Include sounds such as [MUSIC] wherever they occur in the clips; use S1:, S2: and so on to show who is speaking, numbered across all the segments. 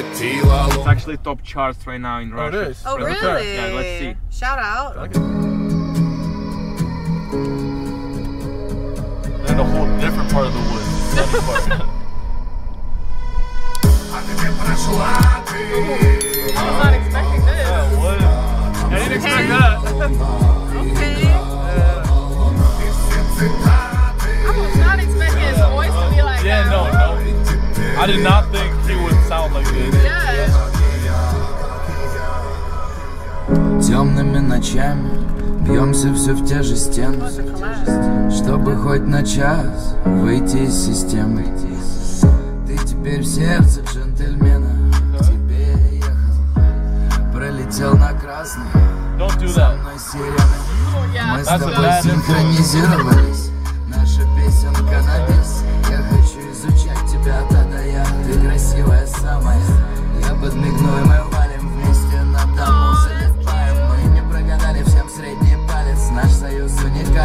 S1: It's actually top charts right now in
S2: Oh, it
S1: Russia.
S2: is?
S3: Oh,
S2: Okay.
S3: really?
S1: Yeah, let's see.
S3: Shout out.
S2: I like a whole different part of the woods. Sunny part.
S3: I was not expecting this. [LAUGHS]
S2: yeah, oh, what? I didn't expect that.
S3: Okay. I was not expecting his voice to be like
S2: Yeah,
S3: that.
S2: no, no. I did not think
S4: Темными ночами бьемся все в те же стены? Чтобы хоть на час выйти из системы. Ты теперь в сердце джентльмена. К тебе ехал Пролетел на красный.
S2: Don't do
S4: Со
S2: that.
S4: мной сирены. Мы с тобой синхронизировались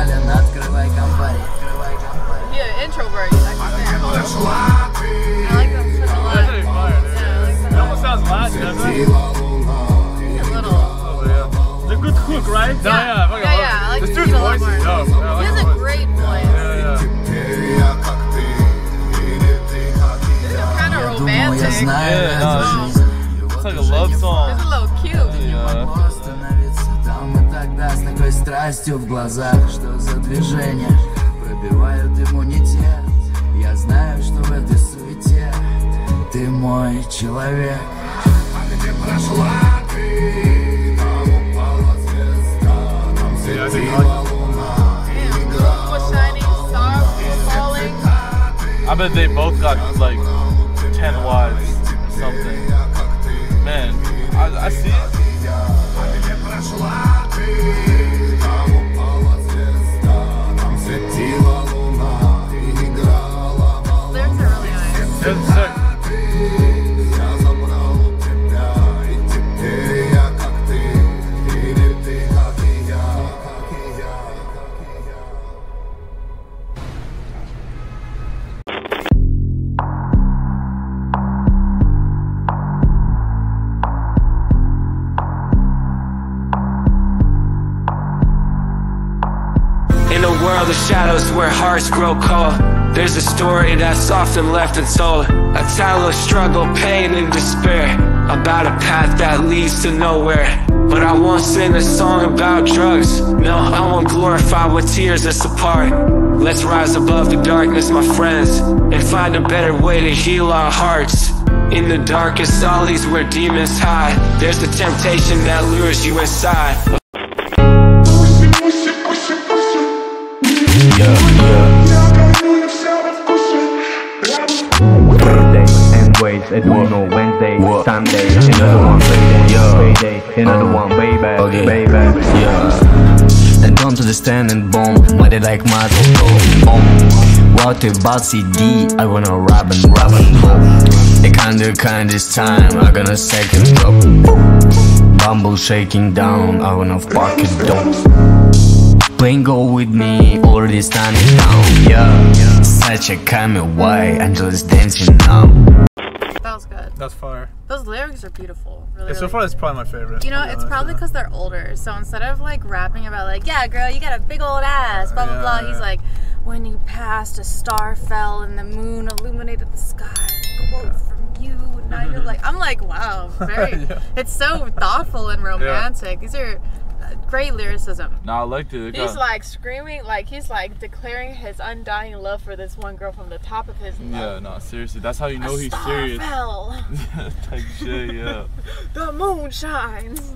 S4: уникален Открывай компарий Открывай компарий
S3: Yeah, introvert. You like that? I like them such a lot.
S2: That's pretty fire, dude.
S3: Yeah, I like
S2: It
S3: that.
S2: almost sounds Latin, doesn't it?
S3: A little.
S2: Oh, yeah. It's a good hook, right?
S3: Yeah,
S2: yeah, I fucking
S3: yeah,
S2: love
S3: yeah,
S2: it.
S3: I like
S2: This
S3: the
S2: dude's
S3: beat a lot
S2: voice
S3: more.
S2: is dope. Yeah, I
S3: He
S2: like
S3: has
S2: his
S3: a
S2: voice.
S3: great voice.
S2: Yeah, yeah.
S3: It's kind of
S4: Я думал, я
S3: romantic.
S4: знаю
S2: Yeah,
S4: эту
S2: no,
S4: жизнь
S2: It's like a love song.
S4: Такой страстью в глазах Что за движение пробивают иммунитет Я знаю, что в этой суете ты мой человек
S2: I like
S3: Damn, the moon was shining, stars were falling.
S2: I bet they both got like 10 wives or something. Man, I, I see it.
S5: In a world of shadows where hearts grow cold, there's a story that's often left untold. A tale of struggle, pain, and despair. About a path that leads to nowhere. But I won't sing a song about drugs. No, I won't glorify what tears us apart. Let's rise above the darkness, my friends, and find a better way to heal our hearts. In the darkest alleys where demons hide, there's a temptation that lures you inside.
S6: And. I don't know Wednesday, Sunday. Another one payday, payday. Another one baby,
S4: Okay.
S6: baby.
S4: Yeah I don't understand and bomb Money like Michael Bomb What about CD? I wanna rap and rap and roll It kinda kind this time I gonna second drop Bumble shaking down I wanna fuck it dope Playing go with me all Already standing now Yeah Such a coming way Angela's dancing now
S3: That was good.
S2: That's fire.
S3: Those lyrics are beautiful. Really,
S2: Yeah, so
S3: really
S2: far, it's probably my favorite.
S3: You know, it's
S2: honest,
S3: probably
S2: yeah.
S3: because they're older. So instead of like rapping about like, yeah, girl, you got a big old ass, blah blah
S2: Yeah,
S3: blah,
S2: yeah.
S3: he's like, when you passed, a star fell and the moon illuminated the sky. Quote from you. And now you're like, I'm like, wow, [LAUGHS] very.
S2: Yeah.
S3: It's so thoughtful and romantic. These are great lyricism.
S2: No, I liked it. it
S3: He's
S2: got-
S3: like screaming, like he's like declaring his undying love for this one girl from the top of his
S2: yeah,
S3: lung.
S2: no, seriously. That's how you know
S3: a
S2: he's
S3: star
S2: serious.
S3: fell. [LAUGHS]
S2: Type shit, yeah. [LAUGHS]
S3: the moon shines.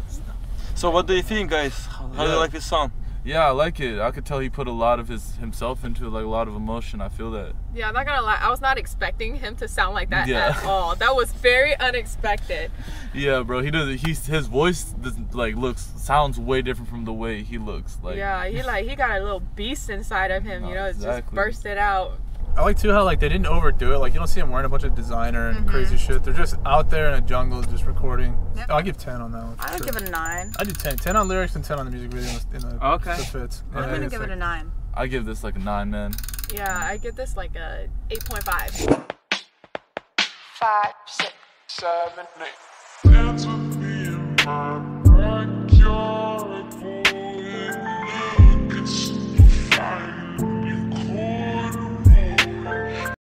S1: So what do you think, guys? How do you like this song?
S2: Yeah, I like it. I could tell he put a lot of his himself into it, like a lot of emotion. I feel that.
S3: Yeah, I'm not gonna lie. I was not expecting him to sound like that
S2: Yeah.
S3: at all. That was very unexpected.
S2: Yeah, bro. He does. He's his voice like looks sounds way different from the way he looks. Like
S3: yeah, he like he got a little beast inside of him. You [LAUGHS] know, it's just
S2: Exactly.
S3: bursted out.
S7: I like too how like they didn't overdo it. Like you don't see them wearing a bunch of designer and
S3: Mm-hmm.
S7: crazy shit. They're just out there in a jungle just recording.
S3: Yep.
S7: I'll give ten on that one.
S3: I would
S7: sure.
S3: give it a nine.
S7: I do 10. 10 on lyrics and 10 on the music video in the, in the
S1: Okay.
S7: the fits.
S3: I'm
S7: Yeah,
S3: gonna
S7: it's
S3: give it a nine.
S2: I give this like a nine, man.
S3: Yeah, I give this like a eight point five.
S8: five, six, seven, eight. Into